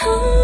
哼